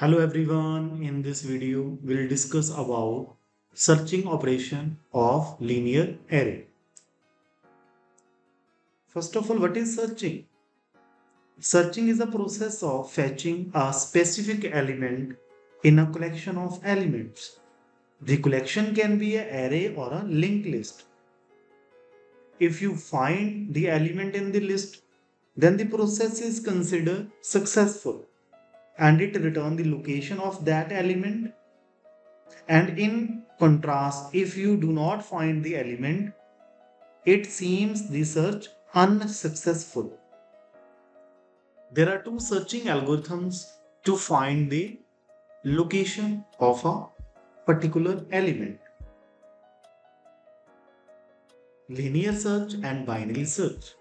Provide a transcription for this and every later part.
Hello everyone, in this video we'll discuss about searching operation of linear array. First of all, what is searching? Searching is a process of fetching a specific element in a collection of elements. The collection can be an array or a linked list. If you find the element in the list, then the process is considered successful and it return the location of that element. And in contrast if you do not find the element it seems the search unsuccessful. There are two searching algorithms to find the location of a particular element. Linear search and binary search.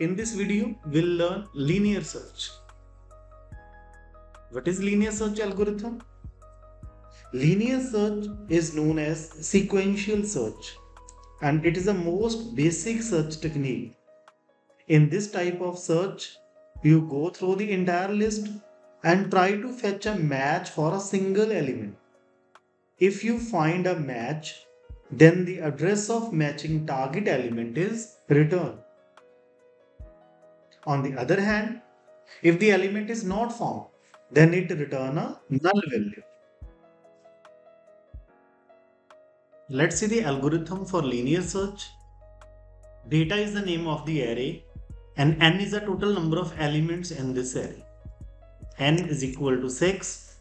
In this video we'll learn linear search what is linear search algorithm? Linear search is known as sequential search and it is the most basic search technique. In this type of search, you go through the entire list and try to fetch a match for a single element. If you find a match, then the address of matching target element is returned. On the other hand, if the element is not found, then it return a null value. Let's see the algorithm for linear search. Data is the name of the array and n is the total number of elements in this array. n is equal to 6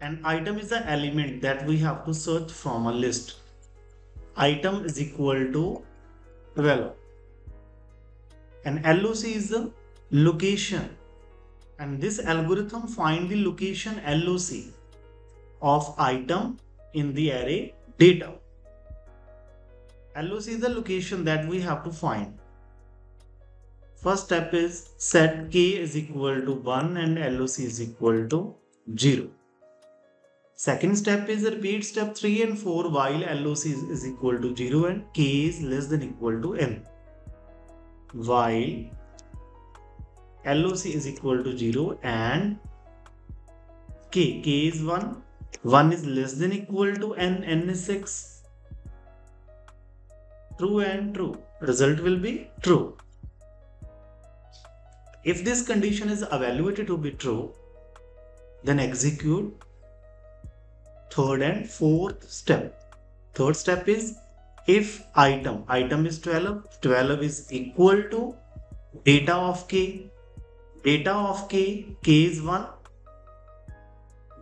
and item is the element that we have to search from a list. Item is equal to 12 and LOC is the location and this algorithm find the location LOC of item in the array data. LOC is the location that we have to find. First step is set k is equal to 1 and LOC is equal to 0. Second step is repeat step 3 and 4 while LOC is, is equal to 0 and k is less than equal to n. While LOC is equal to 0 and K, K is 1, 1 is less than equal to N, N is 6. True and true. Result will be true. If this condition is evaluated to be true, then execute third and fourth step. Third step is if item, item is 12, 12 is equal to data of k, data of k, k is 1,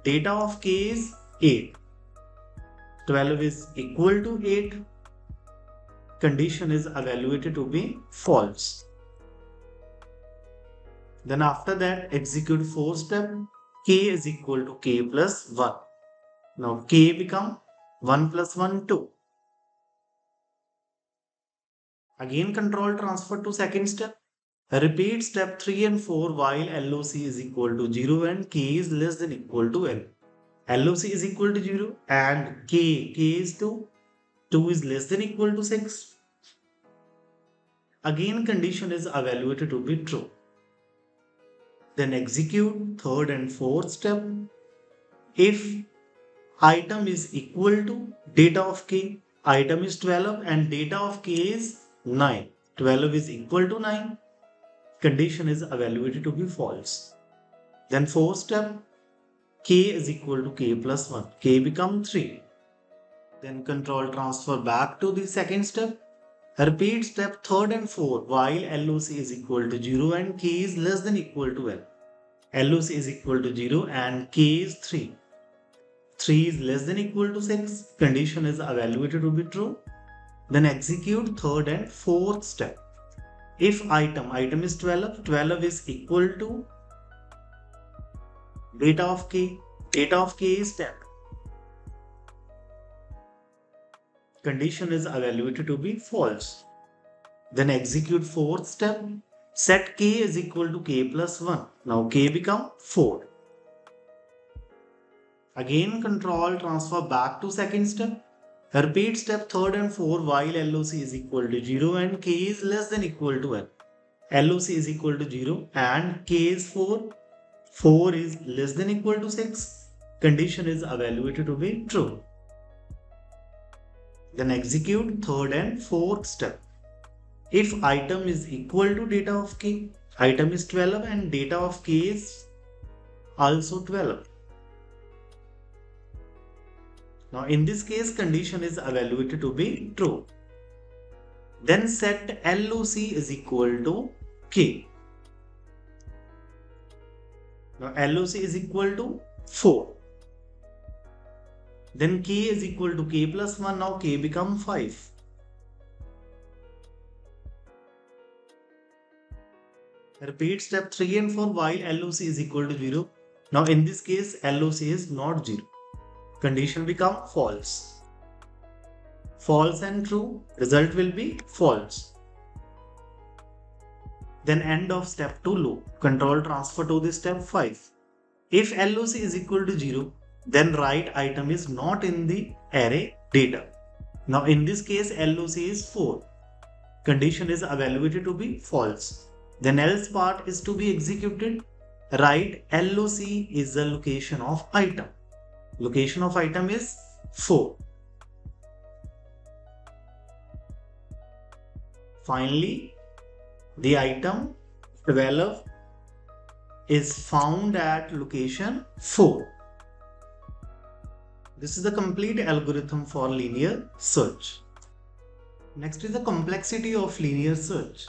data of k is 8, 12 is equal to 8, condition is evaluated to be false. Then after that execute 4 step, k is equal to k plus 1. Now k become 1 plus 1 2. Again control transfer to second step. Repeat step 3 and 4 while LOC is equal to 0 and K is less than equal to L. LOC is equal to 0 and K, K is 2, 2 is less than equal to 6. Again condition is evaluated to be true. Then execute third and fourth step. If item is equal to data of K, item is 12 and data of K is 9. 12 is equal to 9 condition is evaluated to be false. Then fourth step, k is equal to k plus 1. k become 3. Then control transfer back to the second step. Repeat step third and fourth while LOC is equal to 0 and k is less than equal to L. LOC is equal to 0 and k is 3. 3 is less than equal to 6. Condition is evaluated to be true. Then execute third and fourth step if item item is 12 12 is equal to data of k data of k is 10 condition is evaluated to be false. Then execute fourth step. Set k is equal to k plus 1 now k become 4 again control transfer back to second step Repeat step third and four while LOC is equal to 0 and K is less than equal to L. LOC is equal to 0 and K is 4. 4 is less than equal to 6, condition is evaluated to be true. Then execute third and fourth step. If item is equal to data of k, item is 12 and data of k is also 12. Now in this case condition is evaluated to be true. Then set LOC is equal to K. Now LOC is equal to 4. Then K is equal to K plus 1. Now K become 5. Repeat step 3 and 4 while LOC is equal to 0. Now in this case LOC is not 0. Condition become false. False and true result will be false. Then end of step 2 loop. Control transfer to the step 5. If LOC is equal to 0 then right item is not in the array data. Now in this case LOC is 4. Condition is evaluated to be false. Then else part is to be executed. Write LOC is the location of item. Location of item is 4. Finally, the item 12 is found at location 4. This is the complete algorithm for linear search. Next is the complexity of linear search.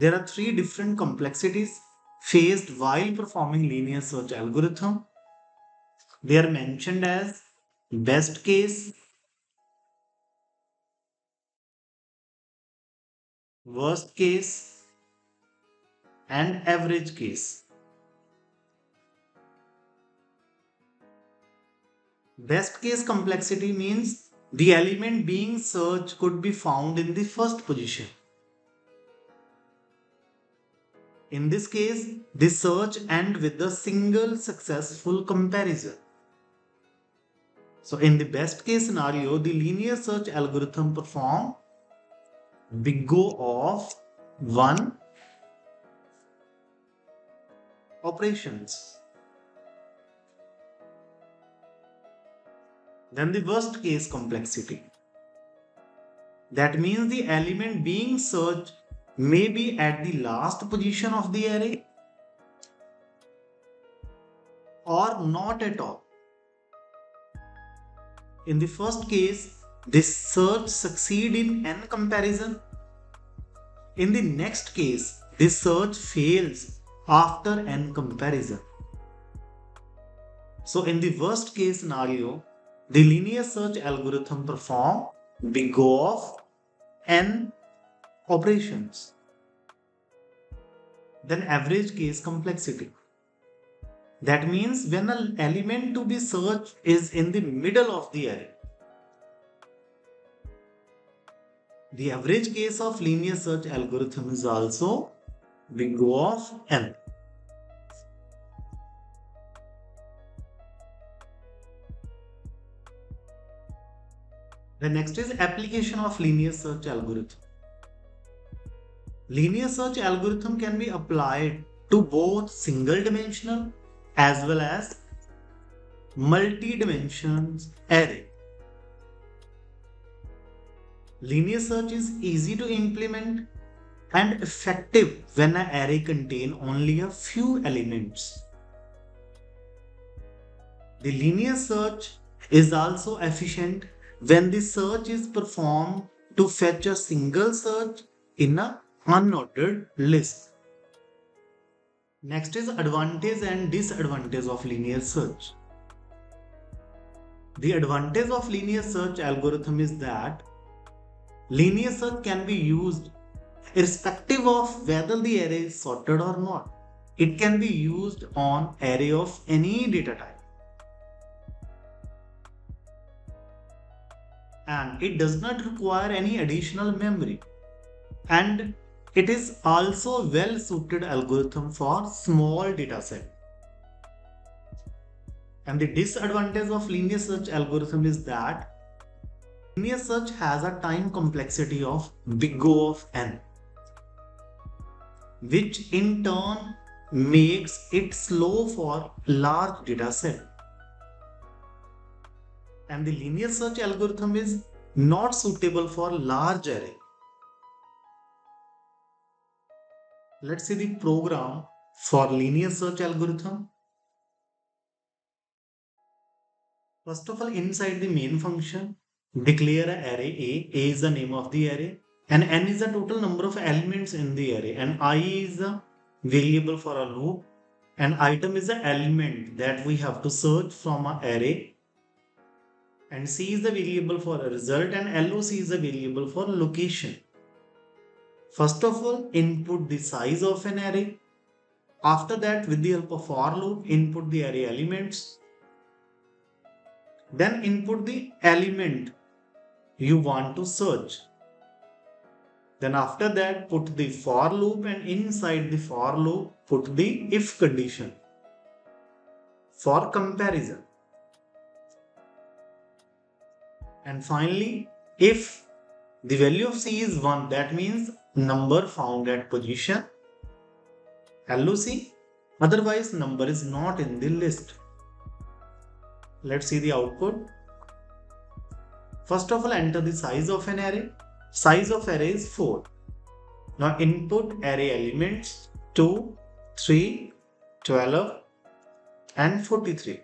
There are three different complexities faced while performing linear search algorithm. They are mentioned as best case, worst case, and average case. Best case complexity means the element being searched could be found in the first position. In this case, the search end with a single successful comparison. So in the best case scenario, the linear search algorithm perform big O of 1 operations. Then the worst case complexity. That means the element being searched may be at the last position of the array or not at all. In the first case, this search succeed in n comparison. In the next case, this search fails after n comparison. So in the worst case scenario, the linear search algorithm perform big O of n operations. Then average case complexity. That means when an element to be searched is in the middle of the array. The average case of linear search algorithm is also big O of n. The next is application of linear search algorithm. Linear search algorithm can be applied to both single dimensional as well as multi-dimensions array. Linear search is easy to implement and effective when an array contains only a few elements. The linear search is also efficient when the search is performed to fetch a single search in a unordered list. Next is advantage and disadvantage of linear search. The advantage of linear search algorithm is that linear search can be used irrespective of whether the array is sorted or not. It can be used on array of any data type. And it does not require any additional memory. And it is also well suited algorithm for small dataset. And the disadvantage of linear search algorithm is that linear search has a time complexity of big O of n, which in turn makes it slow for large data set. And the linear search algorithm is not suitable for large array. Let's see the program for linear search algorithm. First of all, inside the main function, declare an array A. A is the name of the array and n is the total number of elements in the array and i is the variable for a loop and item is the element that we have to search from an array and c is the variable for a result and loc is the variable for location. First of all, input the size of an array. After that, with the help of for loop, input the array elements. Then input the element you want to search. Then after that, put the for loop and inside the for loop, put the if condition for comparison. And finally, if the value of C is 1, that means number found at position LOC, otherwise number is not in the list. Let's see the output. First of all, enter the size of an array. Size of array is 4. Now input array elements 2, 3, 12 and 43.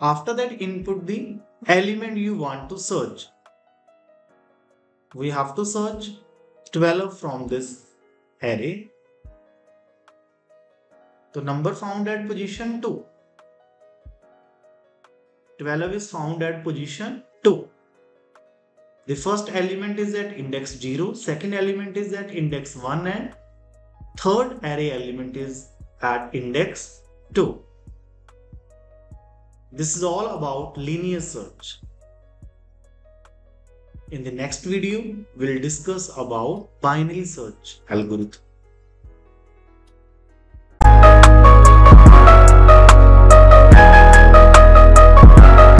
After that input the element you want to search. We have to search 12 from this array. The number found at position 2. 12 is found at position 2. The first element is at index 0, second element is at index 1 and third array element is at index 2. This is all about linear search. In the next video, we'll discuss about binary search algorithm.